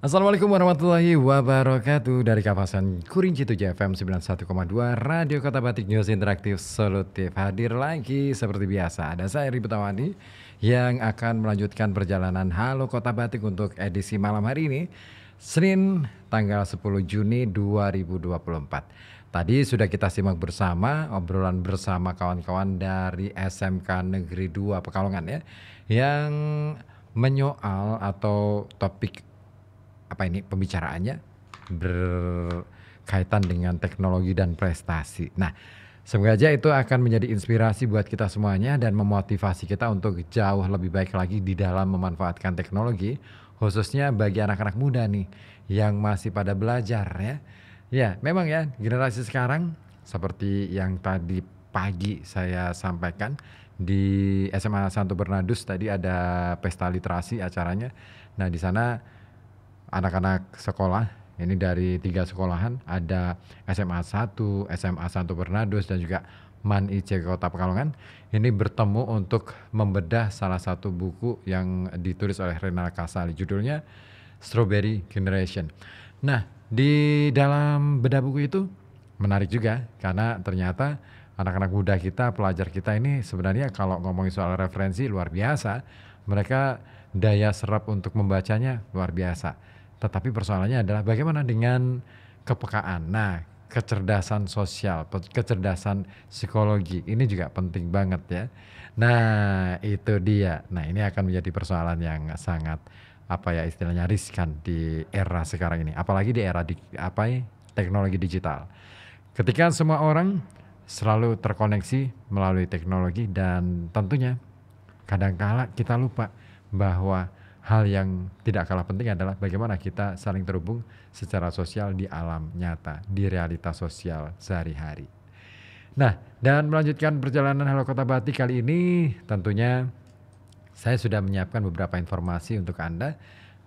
Assalamualaikum warahmatullahi wabarakatuh. Dari kawasan Kurinci 7 FM 91,2 Radio Kota Batik News Interaktif Solutif. Hadir lagi seperti biasa ada saya Ribu Tawani yang akan melanjutkan perjalanan Halo Kota Batik untuk edisi malam hari ini Senin tanggal 10 Juni 2024 Tadi sudah kita simak bersama obrolan bersama kawan-kawan dari SMK Negeri 2 Pekalongan ya yang menyoal atau topik apa ini pembicaraannya berkaitan dengan teknologi dan prestasi. Nah, semoga aja itu akan menjadi inspirasi buat kita semuanya dan memotivasi kita untuk jauh lebih baik lagi di dalam memanfaatkan teknologi, khususnya bagi anak-anak muda nih yang masih pada belajar ya. Ya, memang ya generasi sekarang seperti yang tadi pagi saya sampaikan di SMA Santo Bernardus tadi ada pesta literasi acaranya. Nah, di sana anak-anak sekolah ini dari tiga sekolahan ada SMA 1, SMA Santo Bernardus dan juga MAN IC Kota Pekalongan. Ini bertemu untuk membedah salah satu buku yang ditulis oleh Renal Kasali. Judulnya Strawberry Generation. Nah, di dalam bedah buku itu menarik juga karena ternyata anak-anak muda kita, pelajar kita ini sebenarnya kalau ngomongin soal referensi luar biasa, mereka daya serap untuk membacanya luar biasa tetapi persoalannya adalah bagaimana dengan kepekaan. Nah, kecerdasan sosial, kecerdasan psikologi ini juga penting banget ya. Nah, itu dia. Nah, ini akan menjadi persoalan yang sangat apa ya istilahnya riskan di era sekarang ini. Apalagi di era di apa ya, teknologi digital. Ketika semua orang selalu terkoneksi melalui teknologi dan tentunya kadangkala kita lupa bahwa hal yang tidak kalah penting adalah bagaimana kita saling terhubung secara sosial di alam nyata, di realitas sosial sehari-hari. Nah, dan melanjutkan perjalanan Halo Kota Batik kali ini tentunya saya sudah menyiapkan beberapa informasi untuk Anda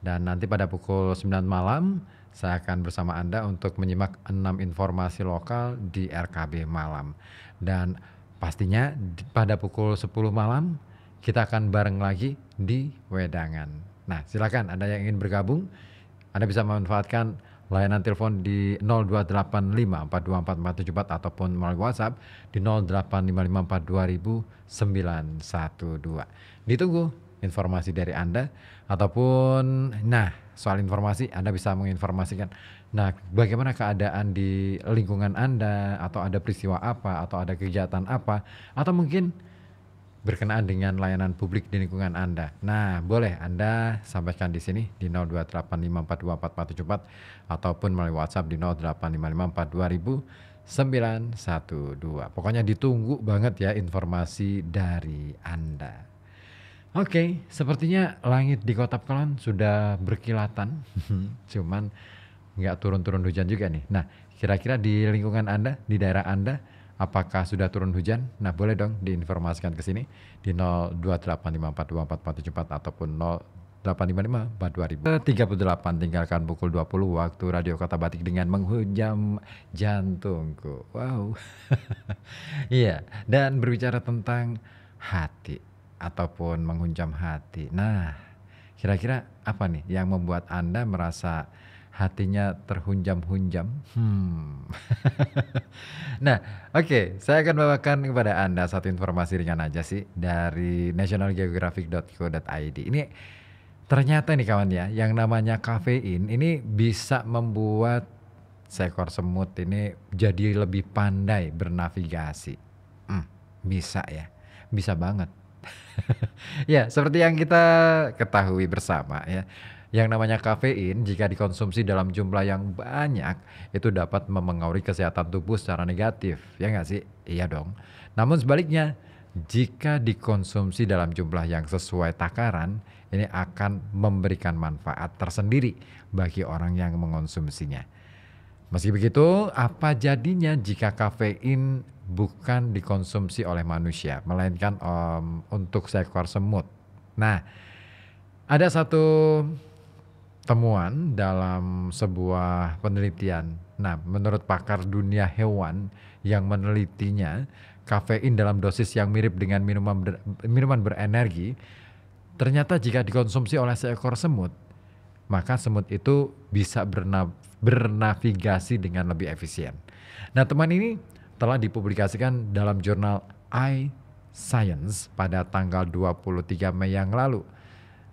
dan nanti pada pukul 9 malam saya akan bersama Anda untuk menyimak 6 informasi lokal di RKB malam. Dan pastinya pada pukul 10 malam kita akan bareng lagi di Wedangan. Nah, silakan Anda yang ingin bergabung, Anda bisa memanfaatkan layanan telepon di 02854244474 ataupun melalui WhatsApp di 08554200912. Ditunggu informasi dari Anda ataupun nah, soal informasi Anda bisa menginformasikan nah bagaimana keadaan di lingkungan Anda atau ada peristiwa apa atau ada kegiatan apa atau mungkin berkenaan dengan layanan publik di lingkungan Anda. Nah, boleh Anda sampaikan di sini di 0285424474 ataupun melalui WhatsApp di 08554200912. Pokoknya ditunggu banget ya informasi dari Anda. Oke, sepertinya langit di Kota Pekalongan sudah berkilatan, cuman nggak turun-turun hujan juga nih. Nah, kira-kira di lingkungan Anda, di daerah Anda, apakah sudah turun hujan? Nah, boleh dong diinformasikan ke sini di 0285424474 ataupun 0855 tinggalkan pukul 20 waktu Radio Kota Batik dengan menghujam jantungku. Wow. Iya, dan berbicara tentang hati ataupun menghujam hati. Nah, kira-kira apa nih yang membuat Anda merasa hatinya terhunjam-hunjam. Hmm. nah, oke, okay, saya akan bawakan kepada Anda satu informasi ringan aja sih dari nationalgeographic.co.id. Ini ternyata nih kawan ya, yang namanya kafein ini bisa membuat seekor semut ini jadi lebih pandai bernavigasi. Hmm, bisa ya, bisa banget. ya, seperti yang kita ketahui bersama ya yang namanya kafein jika dikonsumsi dalam jumlah yang banyak itu dapat memengaruhi kesehatan tubuh secara negatif. Ya nggak sih? Iya dong. Namun sebaliknya, jika dikonsumsi dalam jumlah yang sesuai takaran, ini akan memberikan manfaat tersendiri bagi orang yang mengonsumsinya. Meski begitu, apa jadinya jika kafein bukan dikonsumsi oleh manusia, melainkan um, untuk seekor semut? Nah, ada satu temuan dalam sebuah penelitian. Nah, menurut pakar dunia hewan yang menelitinya, kafein dalam dosis yang mirip dengan minuman ber, minuman berenergi, ternyata jika dikonsumsi oleh seekor semut, maka semut itu bisa berna bernavigasi dengan lebih efisien. Nah, teman ini telah dipublikasikan dalam jurnal iScience pada tanggal 23 Mei yang lalu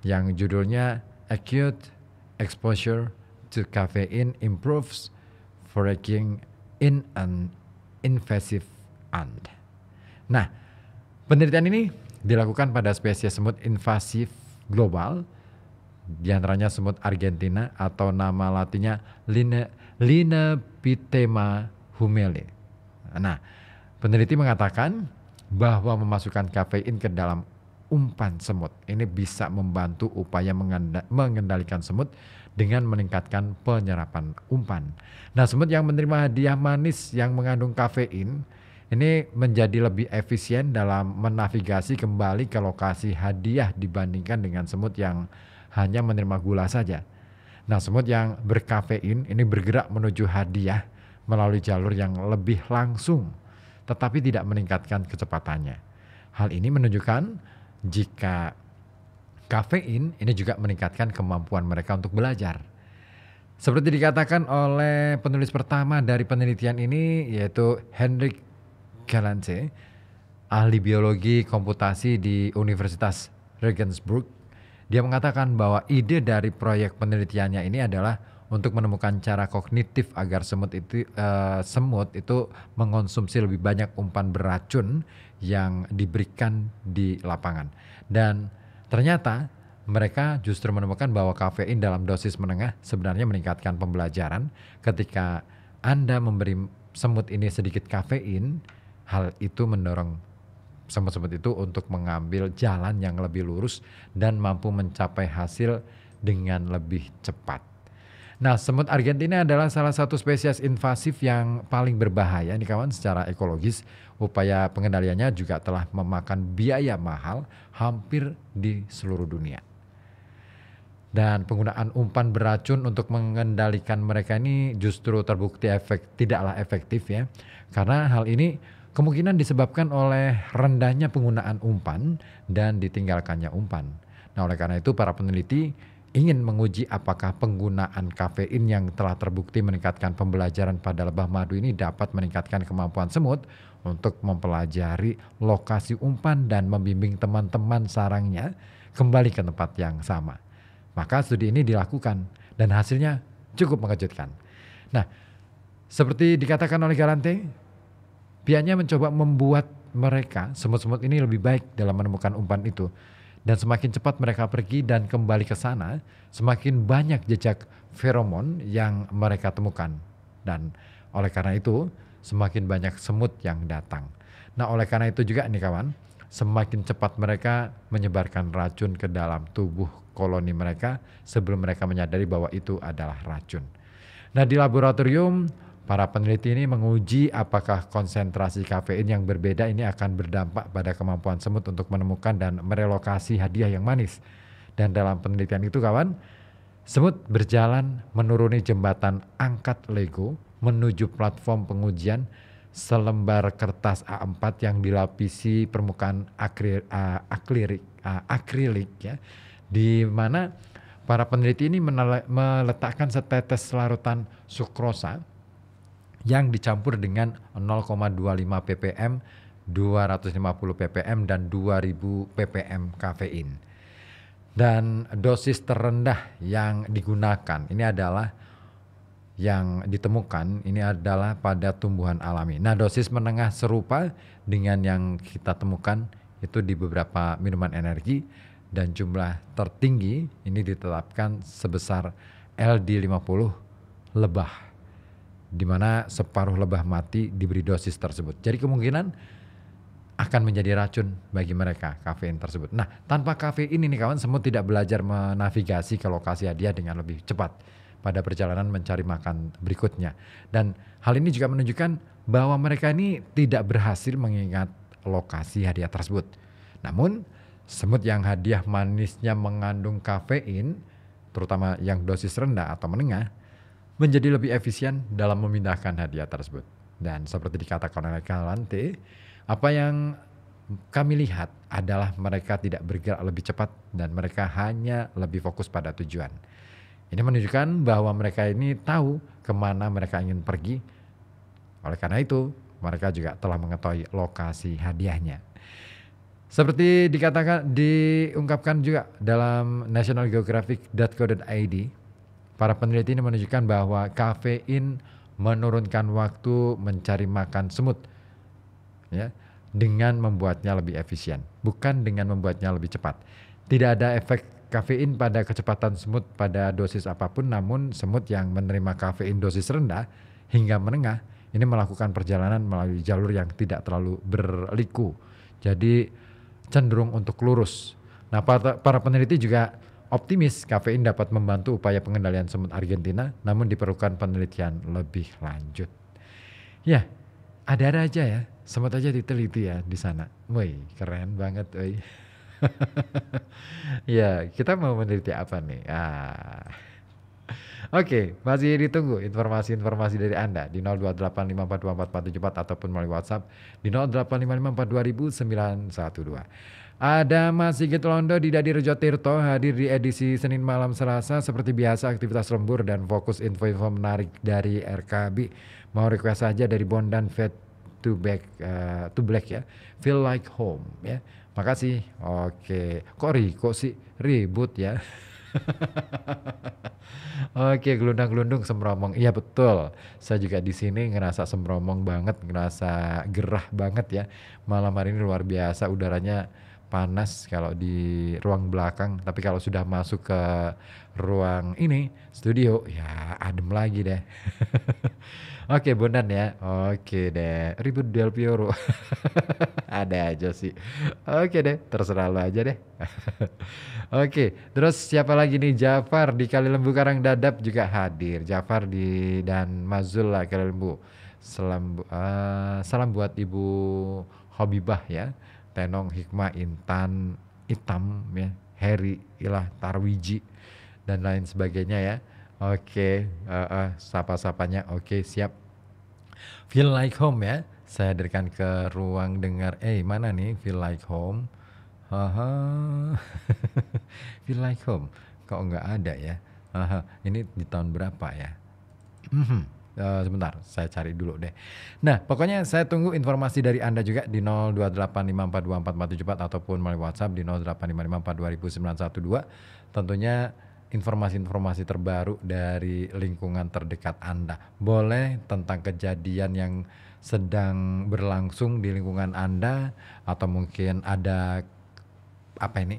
yang judulnya Acute Exposure to Caffeine Improves Foraking in an Invasive Ant. Nah, penelitian ini dilakukan pada spesies semut invasif global, di antaranya semut Argentina atau nama latinnya Line, Linepitema humele. Nah, peneliti mengatakan bahwa memasukkan kafein ke dalam umpan semut ini bisa membantu upaya mengendalikan semut dengan meningkatkan penyerapan umpan. Nah, semut yang menerima hadiah manis yang mengandung kafein ini menjadi lebih efisien dalam menavigasi kembali ke lokasi hadiah dibandingkan dengan semut yang hanya menerima gula saja. Nah, semut yang berkafein ini bergerak menuju hadiah melalui jalur yang lebih langsung, tetapi tidak meningkatkan kecepatannya. Hal ini menunjukkan jika kafein ini juga meningkatkan kemampuan mereka untuk belajar. Seperti dikatakan oleh penulis pertama dari penelitian ini yaitu Henrik Galante, ahli biologi komputasi di Universitas Regensburg, dia mengatakan bahwa ide dari proyek penelitiannya ini adalah untuk menemukan cara kognitif agar semut itu uh, semut itu mengonsumsi lebih banyak umpan beracun yang diberikan di lapangan. Dan ternyata mereka justru menemukan bahwa kafein dalam dosis menengah sebenarnya meningkatkan pembelajaran ketika Anda memberi semut ini sedikit kafein Hal itu mendorong semut-semut itu untuk mengambil jalan yang lebih lurus dan mampu mencapai hasil dengan lebih cepat. Nah, semut Argentina adalah salah satu spesies invasif yang paling berbahaya nih kawan secara ekologis. Upaya pengendaliannya juga telah memakan biaya mahal hampir di seluruh dunia. Dan penggunaan umpan beracun untuk mengendalikan mereka ini justru terbukti efek tidaklah efektif ya. Karena hal ini Kemungkinan disebabkan oleh rendahnya penggunaan umpan dan ditinggalkannya umpan. Nah, oleh karena itu para peneliti ingin menguji apakah penggunaan kafein yang telah terbukti meningkatkan pembelajaran pada lebah madu ini dapat meningkatkan kemampuan semut untuk mempelajari lokasi umpan dan membimbing teman-teman sarangnya kembali ke tempat yang sama. Maka studi ini dilakukan dan hasilnya cukup mengejutkan. Nah, seperti dikatakan oleh Galante, Pihaknya mencoba membuat mereka semut-semut ini lebih baik dalam menemukan umpan itu. Dan semakin cepat mereka pergi dan kembali ke sana, semakin banyak jejak feromon yang mereka temukan. Dan oleh karena itu, semakin banyak semut yang datang. Nah, oleh karena itu juga nih kawan, semakin cepat mereka menyebarkan racun ke dalam tubuh koloni mereka sebelum mereka menyadari bahwa itu adalah racun. Nah, di laboratorium Para peneliti ini menguji apakah konsentrasi kafein yang berbeda ini akan berdampak pada kemampuan semut untuk menemukan dan merelokasi hadiah yang manis. Dan dalam penelitian itu kawan, semut berjalan menuruni jembatan angkat Lego menuju platform pengujian selembar kertas A4 yang dilapisi permukaan akrilik, uh, akrilik, uh, akrilik ya, di mana para peneliti ini meletakkan setetes larutan sukrosa yang dicampur dengan 0,25 ppm, 250 ppm dan 2000 ppm kafein. Dan dosis terendah yang digunakan ini adalah yang ditemukan ini adalah pada tumbuhan alami. Nah, dosis menengah serupa dengan yang kita temukan itu di beberapa minuman energi dan jumlah tertinggi ini ditetapkan sebesar LD50 lebah di mana separuh lebah mati diberi dosis tersebut. Jadi kemungkinan akan menjadi racun bagi mereka kafein tersebut. Nah, tanpa kafein ini kawan semut tidak belajar menavigasi ke lokasi hadiah dengan lebih cepat pada perjalanan mencari makan berikutnya. Dan hal ini juga menunjukkan bahwa mereka ini tidak berhasil mengingat lokasi hadiah tersebut. Namun, semut yang hadiah manisnya mengandung kafein, terutama yang dosis rendah atau menengah, menjadi lebih efisien dalam memindahkan hadiah tersebut. Dan seperti dikatakan oleh Kalante, apa yang kami lihat adalah mereka tidak bergerak lebih cepat dan mereka hanya lebih fokus pada tujuan. Ini menunjukkan bahwa mereka ini tahu ke mana mereka ingin pergi. Oleh karena itu, mereka juga telah mengetahui lokasi hadiahnya. Seperti dikatakan diungkapkan juga dalam National Geographic.co.id, para peneliti ini menunjukkan bahwa kafein menurunkan waktu mencari makan semut ya dengan membuatnya lebih efisien, bukan dengan membuatnya lebih cepat. Tidak ada efek kafein pada kecepatan semut pada dosis apa pun, namun semut yang menerima kafein dosis rendah hingga menengah ini melakukan perjalanan melalui jalur yang tidak terlalu berliku. Jadi cenderung untuk lurus. Nah, para, peneliti juga optimis kafein dapat membantu upaya pengendalian semut Argentina, namun diperlukan penelitian lebih lanjut. Ya, ada-ada aja ya, semut aja diteliti ya di sana. Woi, keren banget, woi. ya, kita mau meneliti apa nih? Ah. Oke, masih ditunggu informasi-informasi dari Anda di 0285424474 ataupun melalui WhatsApp di 0855420912. Ada Mas Sigit Londo di Dadi Rejo Tirto hadir di edisi Senin malam Selasa seperti biasa aktivitas lembur dan fokus info-info menarik dari RKB. Mau request saja dari Bondan Fed to back uh, to black ya. Feel like home ya. Makasih. Oke. Kok ri kok sih ribut ya. Oke, gelundang-gelundung sembromong. Iya betul. Saya juga di sini ngerasa sembromong banget, ngerasa gerah banget ya. Malam hari ini luar biasa udaranya panas kalau di ruang belakang, tapi kalau sudah masuk ke ruang ini studio ya adem lagi deh. Oke, Bondan ya. Oke deh. Ribut Del Piero. Ada aja sih. Oke deh, terserah lo aja deh. Oke, terus siapa lagi nih? Jafar di Kali Lembu Karang Dadap juga hadir. Jafar di dan Mazul lah Kali Lembu. Salam uh, salam buat Ibu Hobibah ya. Tenong Hikmah Intan Itam ya. Heri Ilah Tarwiji dan lain sebagainya ya. Oke, uh, uh, sapa-sapanya. Oke, siap. Feel like home ya. Saya hadirkan ke ruang dengar. Eh, mana nih feel like home? Haha. feel like home. Kok nggak ada ya? Haha. Ini di tahun berapa ya? Uh, sebentar, saya cari dulu deh. Nah, pokoknya saya tunggu informasi dari Anda juga di 0285424474 ataupun melalui WhatsApp di 0855420912. Tentunya informasi-informasi terbaru dari lingkungan terdekat Anda. Boleh tentang kejadian yang sedang berlangsung di lingkungan Anda atau mungkin ada apa ini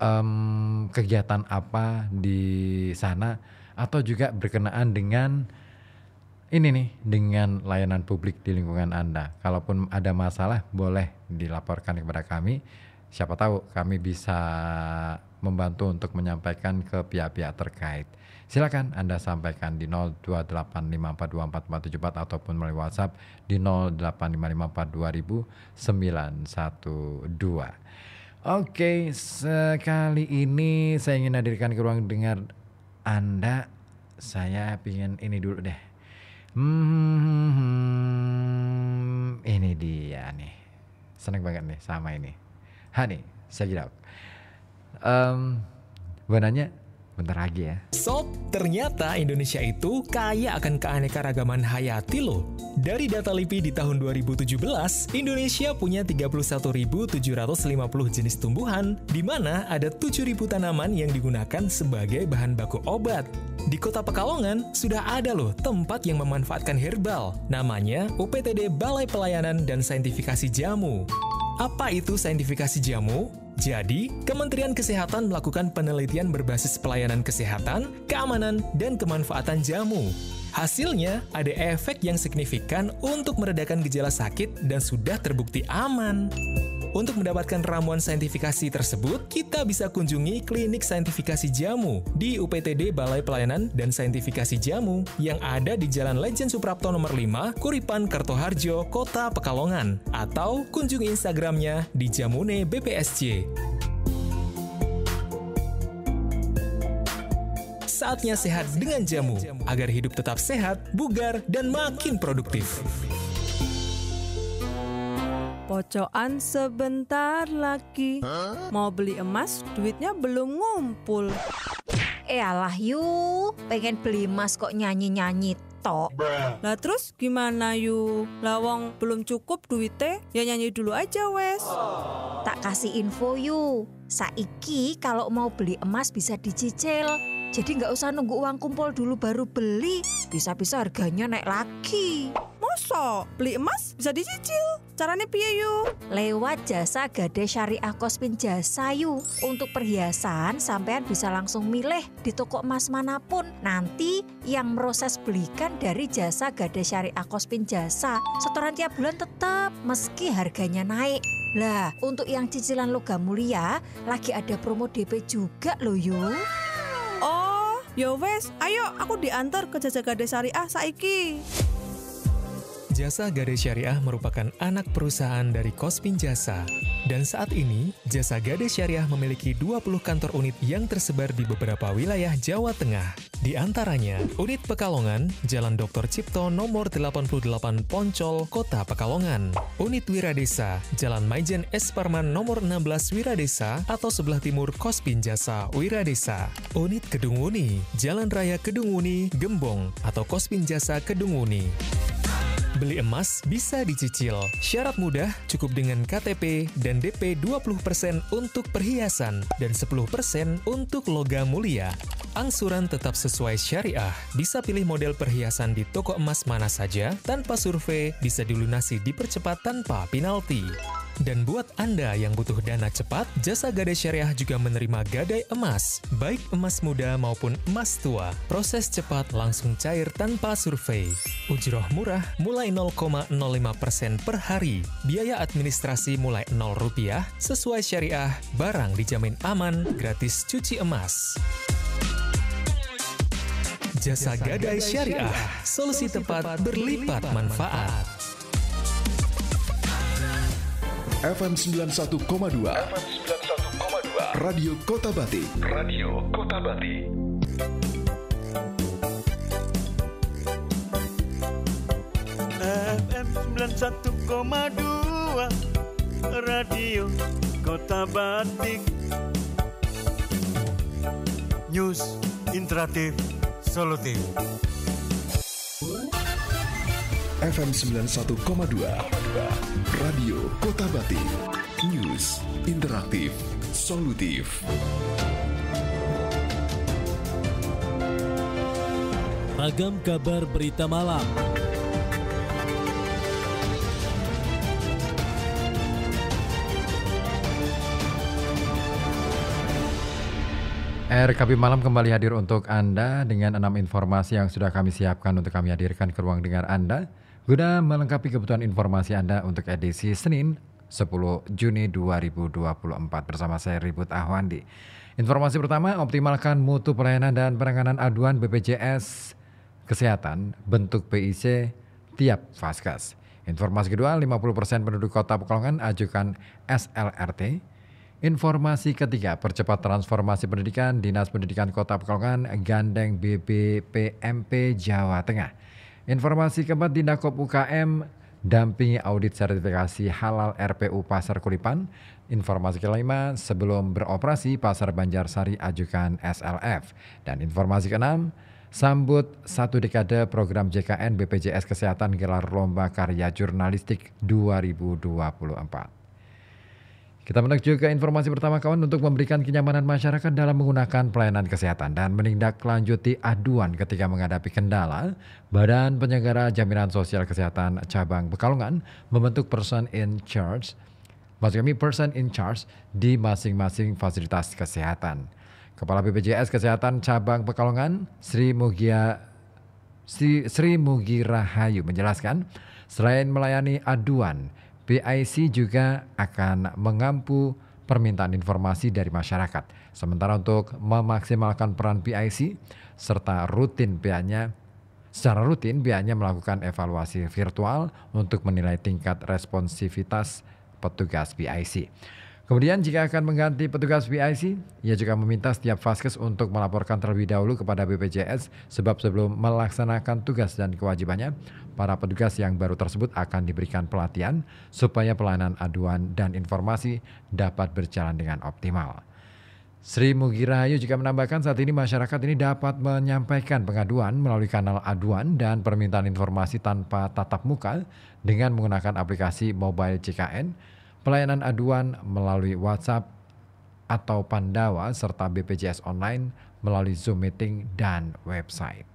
um, kegiatan apa di sana atau juga berkenaan dengan ini nih dengan layanan publik di lingkungan Anda. Kalaupun ada masalah boleh dilaporkan kepada kami. Siapa tahu kami bisa membantu untuk menyampaikan ke pihak-pihak terkait. Silakan Anda sampaikan di 0285424474 ataupun melalui WhatsApp di 085420912. Oke, sekali ini saya ingin hadirkan ke ruang dengar Anda. Saya ingin ini dulu deh. Hmm, ini dia nih. Seneng banget nih sama ini. Hani, saya jawab um, gue nanya bentar lagi ya. Sob, ternyata Indonesia itu kaya akan keanekaragaman hayati loh. Dari data LIPI di tahun 2017, Indonesia punya 31.750 jenis tumbuhan, di mana ada 7.000 tanaman yang digunakan sebagai bahan baku obat. Di kota Pekalongan, sudah ada loh tempat yang memanfaatkan herbal, namanya UPTD Balai Pelayanan dan Saintifikasi Jamu. Apa itu saintifikasi jamu? Jadi, Kementerian Kesehatan melakukan penelitian berbasis pelayanan kesehatan, keamanan, dan kemanfaatan jamu. Hasilnya, ada efek yang signifikan untuk meredakan gejala sakit dan sudah terbukti aman. Untuk mendapatkan ramuan saintifikasi tersebut, kita bisa kunjungi klinik saintifikasi jamu di UPTD Balai Pelayanan dan Saintifikasi Jamu yang ada di Jalan Legend Suprapto nomor 5, Kuripan Kertoharjo, Kota Pekalongan atau kunjungi Instagramnya di Jamune BPSJ. Saatnya sehat dengan jamu agar hidup tetap sehat, bugar, dan makin produktif. Pocoan sebentar lagi. Mau beli emas, duitnya belum ngumpul. Eh alah yu, pengen beli emas kok nyanyi-nyanyi tok. Lah terus gimana yu? Lawang belum cukup duitnya, ya nyanyi dulu aja wes. Tak kasih info yu. Saiki kalau mau beli emas bisa dicicil. Jadi nggak usah nunggu uang kumpul dulu baru beli. Bisa-bisa harganya naik lagi. Masa beli emas bisa dicicil? Caranya piye yu? Lewat jasa Gade Syariah Kospin Jasa yu. Untuk perhiasan, sampean bisa langsung milih di toko emas mana pun. Nanti yang proses belikan dari jasa Gade Syariah Kospin Jasa. Setoran tiap bulan tetap meski harganya naik. Lah, untuk yang cicilan logam mulia, lagi ada promo DP juga loh yu. Oh, ya ayo aku diantar ke Jasa Gade Syariah saiki. Jasa Gade Syariah merupakan anak perusahaan dari Kospin Jasa. Dan saat ini, Jasa Gade Syariah memiliki 20 kantor unit yang tersebar di beberapa wilayah Jawa Tengah. Di antaranya, unit Pekalongan, Jalan Dr. Cipto nomor 88 Poncol, Kota Pekalongan. Unit Wiradesa, Jalan Maijen S. Parman nomor 16 Wiradesa atau sebelah timur Kospin Jasa Wiradesa. Unit Kedung Wuni, Jalan Raya Kedung Wuni, Gembong atau Kospin Jasa Kedung Wuni. Beli emas bisa dicicil. Syarat mudah cukup dengan KTP dan DP 20% untuk perhiasan dan 10% untuk logam mulia. Angsuran tetap sesuai syariah. Bisa pilih model perhiasan di toko emas mana saja, tanpa survei, bisa dilunasi dipercepat tanpa penalti. Dan buat Anda yang butuh dana cepat, Jasa Gadai Syariah juga menerima gadai emas, baik emas muda maupun emas tua. Proses cepat langsung cair tanpa survei. Ujroh murah mulai 0,05% per hari. Biaya administrasi mulai 0 rupiah, sesuai syariah, barang dijamin aman, gratis cuci emas. Jasa Gadai Syariah, solusi tepat berlipat manfaat. FM 91,2 FM 91,2 Radio Kota Batik. Radio Kota Batik. FM 91,2 Radio Kota Batik. News Interaktif Solutif FM 91,2 Radio Kota Batik. News Interaktif Solutif. Ragam kabar berita malam. RKP Malam kembali hadir untuk Anda dengan enam informasi yang sudah kami siapkan untuk kami hadirkan ke ruang dengar Anda guna melengkapi kebutuhan informasi Anda untuk edisi Senin 10 Juni 2024 bersama saya Ribut Ahwandi. Informasi pertama, optimalkan mutu pelayanan dan penanganan aduan BPJS Kesehatan bentuk PIC tiap Faskas. Informasi kedua, 50% penduduk kota Pekalongan ajukan SLRT Informasi ketiga, percepat transformasi pendidikan, Dinas Pendidikan Kota Pekalongan gandeng BBPMP Jawa Tengah. Informasi keempat, Dindakop UKM dampingi audit sertifikasi halal RPU Pasar Kulipan. Informasi kelima, sebelum beroperasi Pasar Banjarsari ajukan SLF. Dan informasi keenam, sambut satu dekade program JKN BPJS Kesehatan gelar lomba karya jurnalistik 2024. Kita menuju ke informasi pertama kawan untuk memberikan kenyamanan masyarakat dalam menggunakan pelayanan kesehatan dan menindaklanjuti aduan ketika menghadapi kendala. Badan Penyelenggara Jaminan Sosial Kesehatan Cabang Pekalongan membentuk person in charge, maksud kami person in charge di masing-masing fasilitas kesehatan. Kepala BPJS Kesehatan Cabang Pekalongan, Sri Mugia Sri, Sri Mugi Rahayu menjelaskan, selain melayani aduan, BIC juga akan mengampu permintaan informasi dari masyarakat. Sementara untuk memaksimalkan peran PIC serta rutin pihaknya secara rutin pihaknya melakukan evaluasi virtual untuk menilai tingkat responsivitas petugas PIC. Kemudian jika akan mengganti petugas PIC, ia juga meminta setiap vaskes untuk melaporkan terlebih dahulu kepada BPJS sebab sebelum melaksanakan tugas dan kewajibannya, para petugas yang baru tersebut akan diberikan pelatihan supaya pelayanan aduan dan informasi dapat berjalan dengan optimal. Sri Mugirahayu juga menambahkan saat ini masyarakat ini dapat menyampaikan pengaduan melalui kanal aduan dan permintaan informasi tanpa tatap muka dengan menggunakan aplikasi mobile CKN, pelayanan aduan melalui WhatsApp atau Pandawa serta BPJS online melalui Zoom meeting dan website.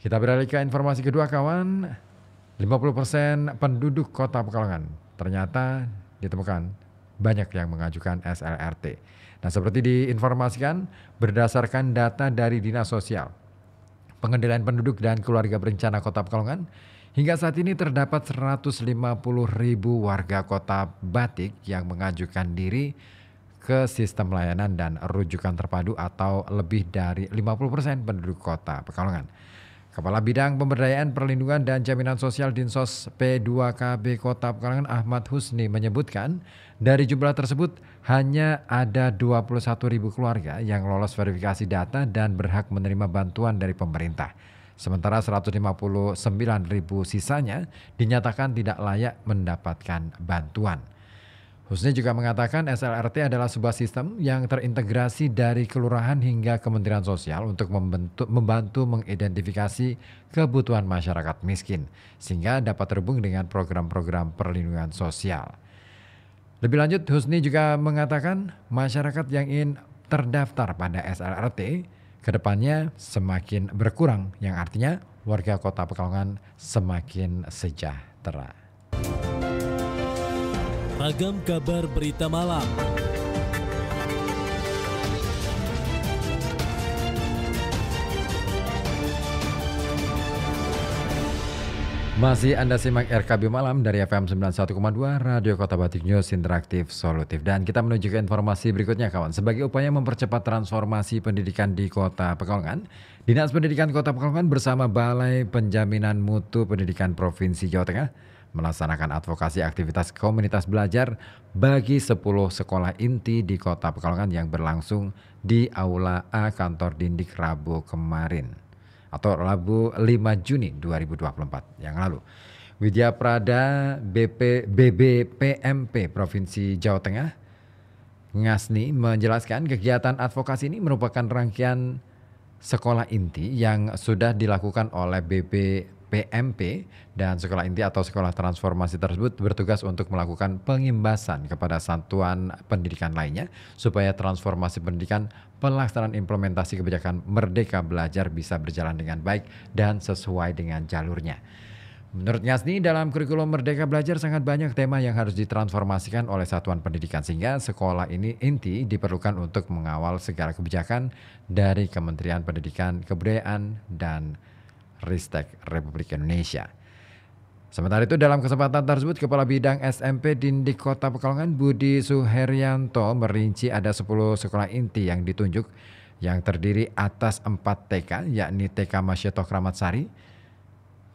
Kita beralih ke informasi kedua kawan. 50% penduduk kota Pekalongan ternyata ditemukan banyak yang mengajukan SLRT. Nah seperti diinformasikan berdasarkan data dari Dinas Sosial, Pengendalian Penduduk dan Keluarga Berencana Kota Pekalongan, hingga saat ini terdapat 150 ribu warga kota Batik yang mengajukan diri ke sistem layanan dan rujukan terpadu atau lebih dari 50% penduduk kota Pekalongan. Kepala Bidang Pemberdayaan Perlindungan dan Jaminan Sosial Dinsos P2KB Kota Pekalongan Ahmad Husni menyebutkan dari jumlah tersebut hanya ada 21 ribu keluarga yang lolos verifikasi data dan berhak menerima bantuan dari pemerintah. Sementara 159 ribu sisanya dinyatakan tidak layak mendapatkan bantuan. Husni juga mengatakan SLRT adalah sebuah sistem yang terintegrasi dari kelurahan hingga Kementerian Sosial untuk membentuk, membantu mengidentifikasi kebutuhan masyarakat miskin sehingga dapat terhubung dengan program-program perlindungan sosial. Lebih lanjut, Husni juga mengatakan masyarakat yang ingin terdaftar pada SLRT ke depannya semakin berkurang yang artinya warga kota Pekalongan semakin sejahtera. Ragam kabar berita malam. Masih Anda simak RKB Malam dari FM 91,2 Radio Kota Batik News Interaktif Solutif. Dan kita menuju ke informasi berikutnya kawan. Sebagai upaya mempercepat transformasi pendidikan di Kota Pekalongan, Dinas Pendidikan Kota Pekalongan bersama Balai Penjaminan Mutu Pendidikan Provinsi Jawa Tengah melaksanakan advokasi aktivitas komunitas belajar bagi 10 sekolah inti di Kota Pekalongan yang berlangsung di Aula A Kantor Dindik Rabu kemarin atau Rabu 5 Juni 2024 yang lalu. Widya Prada BP, BBPMP Provinsi Jawa Tengah Ngasni menjelaskan kegiatan advokasi ini merupakan rangkaian sekolah inti yang sudah dilakukan oleh BP PMP dan sekolah inti atau sekolah transformasi tersebut bertugas untuk melakukan pengimbasan kepada satuan pendidikan lainnya supaya transformasi pendidikan pelaksanaan implementasi kebijakan Merdeka Belajar bisa berjalan dengan baik dan sesuai dengan jalurnya. Menurut Yasni, dalam kurikulum Merdeka Belajar sangat banyak tema yang harus ditransformasikan oleh satuan pendidikan sehingga sekolah ini inti diperlukan untuk mengawal segala kebijakan dari Kementerian Pendidikan, Kebudayaan, dan Ristek Republik Indonesia. Sementara itu dalam kesempatan tersebut Kepala Bidang SMP Dindik Kota Pekalongan Budi Suheryanto merinci ada 10 sekolah inti yang ditunjuk yang terdiri atas 4 TK yakni TK Masyeto Kramat Sari,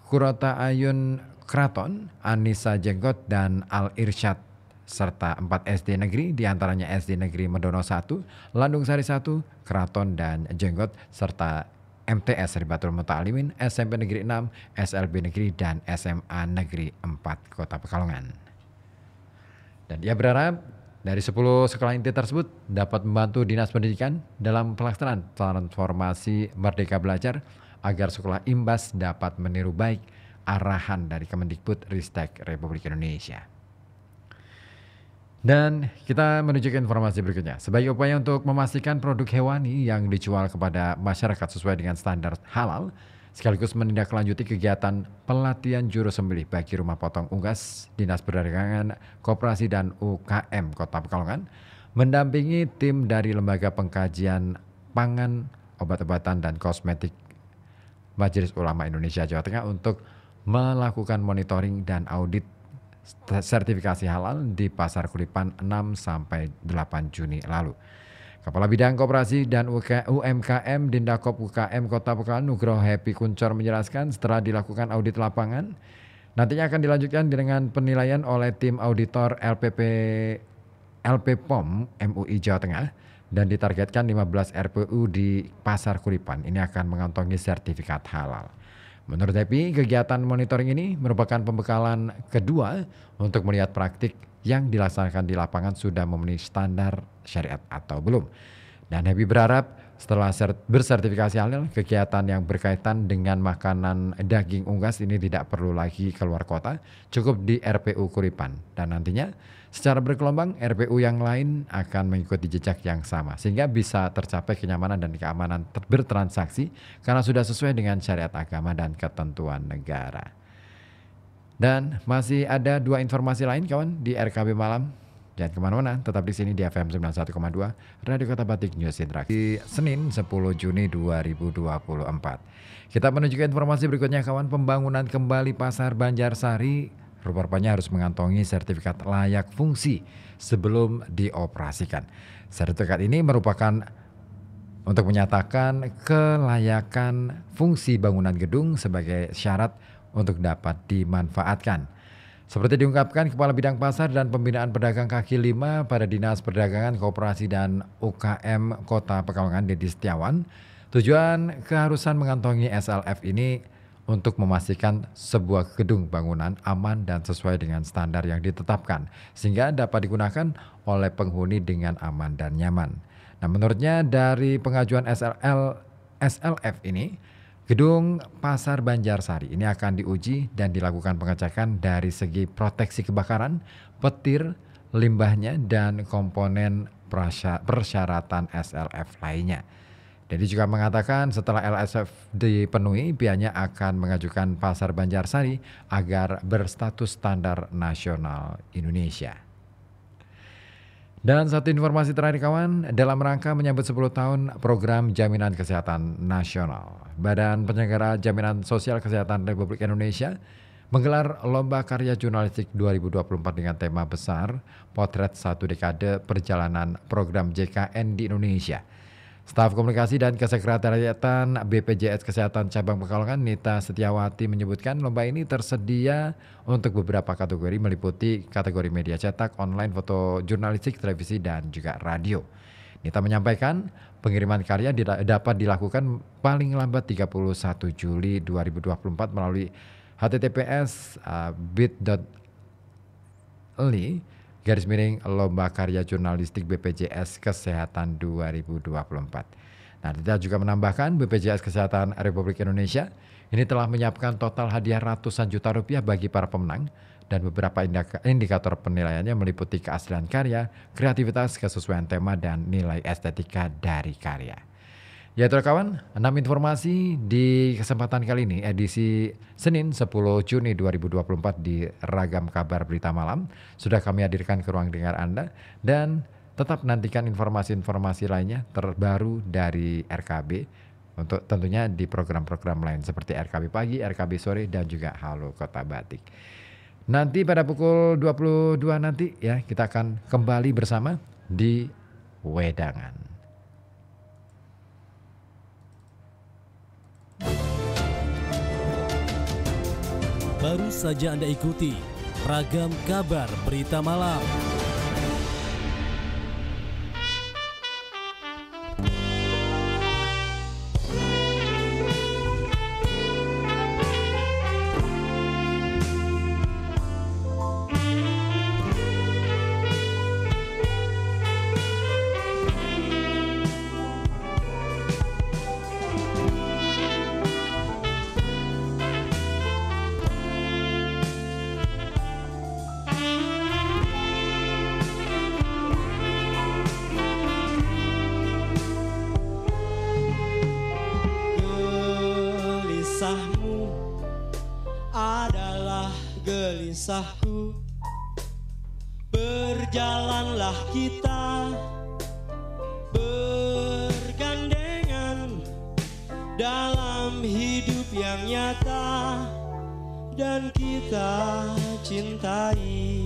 Kurota Ayun Kraton, Anissa Jenggot dan Al Irsyad serta 4 SD negeri di antaranya SD negeri Medono 1, Landung Sari 1, Kraton dan Jenggot serta MTS Ribatul Muta'alimin, SMP Negeri 6, SLB Negeri, dan SMA Negeri 4 Kota Pekalongan. Dan dia berharap dari 10 sekolah inti tersebut dapat membantu Dinas Pendidikan dalam pelaksanaan transformasi Merdeka Belajar agar sekolah imbas dapat meniru baik arahan dari Kemendikbud Ristek Republik Indonesia. Dan kita menuju ke informasi berikutnya. Sebagai upaya untuk memastikan produk hewani yang dijual kepada masyarakat sesuai dengan standar halal, sekaligus menindaklanjuti kegiatan pelatihan juru sembelih bagi rumah potong unggas, Dinas Perdagangan, Koperasi dan UKM Kota Pekalongan, mendampingi tim dari Lembaga Pengkajian Pangan, Obat-obatan dan Kosmetik Majelis Ulama Indonesia Jawa Tengah untuk melakukan monitoring dan audit sertifikasi halal di Pasar Kulipan 6 sampai 8 Juni lalu. Kepala Bidang Koperasi dan UMKM Dindakop UKM Kota Pekalongan Nugroho Happy Kuncor menjelaskan setelah dilakukan audit lapangan nantinya akan dilanjutkan dengan penilaian oleh tim auditor LPP LP POM MUI Jawa Tengah dan ditargetkan 15 RPU di Pasar Kulipan ini akan mengantongi sertifikat halal. Menurut Happy, kegiatan monitoring ini merupakan pembekalan kedua untuk melihat praktik yang dilaksanakan di lapangan sudah memenuhi standar syariat atau belum. Dan Happy berharap setelah bersertifikasi halal, kegiatan yang berkaitan dengan makanan daging unggas ini tidak perlu lagi keluar kota, cukup di RPU Kuripan. Dan nantinya secara bergelombang RPU yang lain akan mengikuti jejak yang sama sehingga bisa tercapai kenyamanan dan keamanan bertransaksi karena sudah sesuai dengan syariat agama dan ketentuan negara. Dan masih ada dua informasi lain kawan di RKB Malam. Jangan ke mana-mana, tetap di sini di FM 91,2 Radio Kota Batik News Interaksi. Di Senin 10 Juni 2024. Kita menuju ke informasi berikutnya kawan. Pembangunan kembali Pasar Banjarsari rupa-rupanya harus mengantongi sertifikat layak fungsi sebelum dioperasikan. Sertifikat ini merupakan untuk menyatakan kelayakan fungsi bangunan gedung sebagai syarat untuk dapat dimanfaatkan. Seperti diungkapkan Kepala Bidang Pasar dan Pembinaan Pedagang Kaki Lima pada Dinas Perdagangan, Koperasi dan UKM Kota Pekalongan Dedi Setiawan, tujuan keharusan mengantongi SLF ini untuk memastikan sebuah gedung bangunan aman dan sesuai dengan standar yang ditetapkan sehingga dapat digunakan oleh penghuni dengan aman dan nyaman. Nah, menurutnya dari pengajuan SLL SLF ini Gedung Pasar Banjarsari ini akan diuji dan dilakukan pengecekan dari segi proteksi kebakaran, petir, limbahnya, dan komponen persyaratan SLF lainnya. Jadi juga mengatakan setelah LSF dipenuhi, pihaknya akan mengajukan Pasar Banjarsari agar berstatus standar nasional Indonesia. Dan satu informasi terakhir kawan, dalam rangka menyambut 10 tahun program Jaminan Kesehatan Nasional, Badan Penyelenggara Jaminan Sosial Kesehatan Republik Indonesia menggelar Lomba Karya Jurnalistik 2024 dengan tema besar Potret Satu Dekade Perjalanan Program JKN di Indonesia – Staf Komunikasi dan Kesekretariatan BPJS Kesehatan Cabang Pekalongan Nita Setiawati menyebutkan lomba ini tersedia untuk beberapa kategori meliputi kategori media cetak, online, foto jurnalistik, televisi, dan juga radio. Nita menyampaikan pengiriman karya dapat dilakukan paling lambat 31 Juli 2024 melalui https uh, bit.ly garis miring Lomba Karya Jurnalistik BPJS Kesehatan 2024. Nah, Tita juga menambahkan BPJS Kesehatan Republik Indonesia ini telah menyiapkan total hadiah ratusan juta rupiah bagi para pemenang dan beberapa indikator penilaiannya meliputi keaslian karya, kreativitas, kesesuaian tema, dan nilai estetika dari karya. Ya teman kawan, enam informasi di kesempatan kali ini edisi Senin 10 Juni 2024 di Ragam Kabar Berita Malam sudah kami hadirkan ke ruang dengar Anda dan tetap nantikan informasi-informasi lainnya terbaru dari RKB untuk tentunya di program-program lain seperti RKB Pagi, RKB Sore dan juga Halo Kota Batik. Nanti pada pukul 22 nanti ya kita akan kembali bersama di Wedangan. Baru saja Anda ikuti ragam kabar berita malam. kisahku. Berjalanlah kita Bergandengan Dalam hidup yang nyata Dan kita cintai.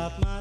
stop my